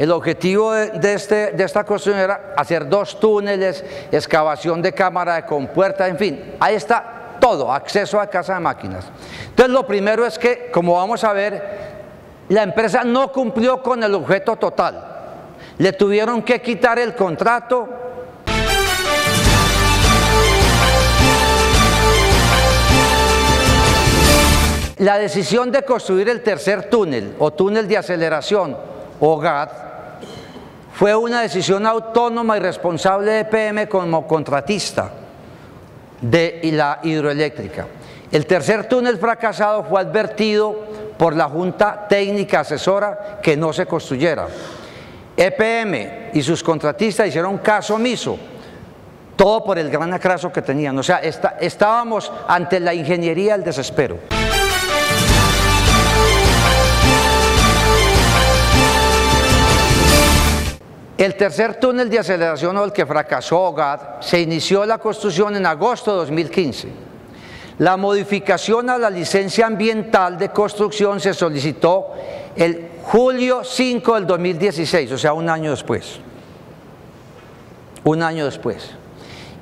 El objetivo de, este, esta construcción era hacer dos túneles, excavación de cámara de compuerta, en fin, ahí está todo, acceso a casa de máquinas. Entonces lo primero es que, como vamos a ver, la empresa no cumplió con el objeto total. Le tuvieron que quitar el contrato, La decisión de construir el tercer túnel o túnel de aceleración o GAT fue una decisión autónoma y responsable de PM como contratista de la hidroeléctrica. El tercer túnel fracasado fue advertido por la Junta Técnica Asesora que no se construyera. EPM y sus contratistas hicieron caso omiso, todo por el gran atraso que tenían. O sea, está, estábamos ante la ingeniería del desespero. El tercer túnel de aceleración o el que fracasó GAD se inició la construcción en agosto de 2015. La modificación a la licencia ambiental de construcción se solicitó el julio 5 del 2016, o sea, un año después. Un año después.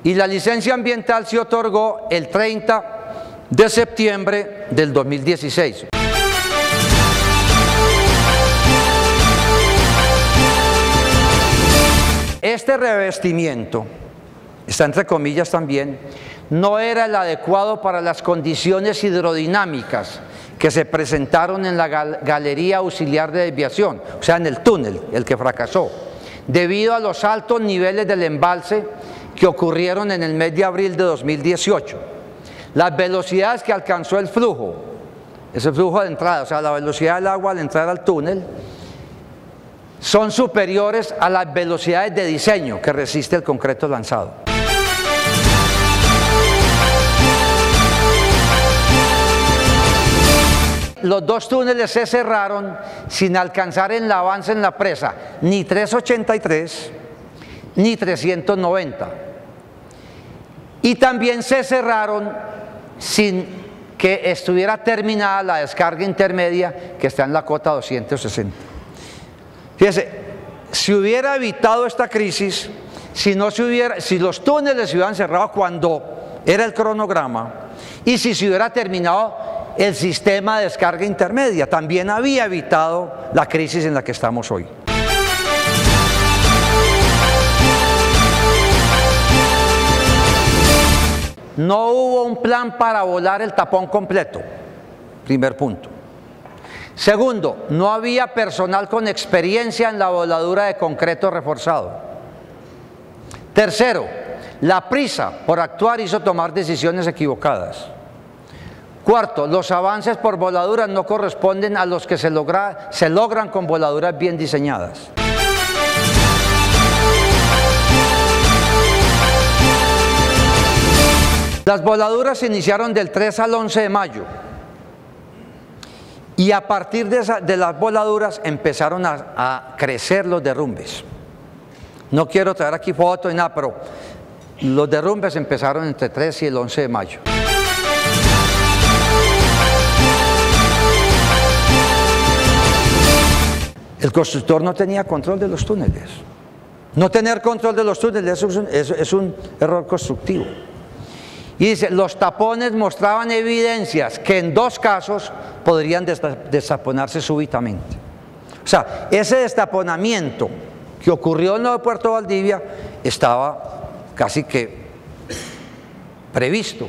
Y la licencia ambiental se otorgó el 30 de septiembre del 2016. Este revestimiento, está entre comillas también, no era el adecuado para las condiciones hidrodinámicas que se presentaron en la galería auxiliar de desviación, o sea, en el túnel, el que fracasó, debido a los altos niveles del embalse que ocurrieron en el mes de abril de 2018. Las velocidades que alcanzó el flujo, ese flujo de entrada, o sea, la velocidad del agua al entrar al túnel, son superiores a las velocidades de diseño que resiste el concreto lanzado. Los dos túneles se cerraron sin alcanzar el avance en la presa, ni 383 ni 390. Y también se cerraron sin que estuviera terminada la descarga intermedia que está en la cota 260. Fíjese, si hubiera evitado esta crisis, si, no se hubiera, si los túneles se hubieran cerrado cuando era el cronograma y si se hubiera terminado el sistema de descarga intermedia, también había evitado la crisis en la que estamos hoy. No hubo un plan para volar el tapón completo, primer punto. Segundo, no había personal con experiencia en la voladura de concreto reforzado. Tercero, la prisa por actuar hizo tomar decisiones equivocadas. Cuarto, los avances por voladuras no corresponden a los que se, se logran con voladuras bien diseñadas. Las voladuras se iniciaron del 3 al 11 de mayo y a partir de, las voladuras empezaron a, crecer los derrumbes. No quiero traer aquí fotos ni nada, pero los derrumbes empezaron entre 3 y el 11 de mayo. El constructor no tenía control de los túneles. No tener control de los túneles es un error constructivo. Y dice, los tapones mostraban evidencias que en dos casos podrían destaponarse súbitamente. O sea, ese destaponamiento que ocurrió en el Puerto Valdivia estaba casi que previsto.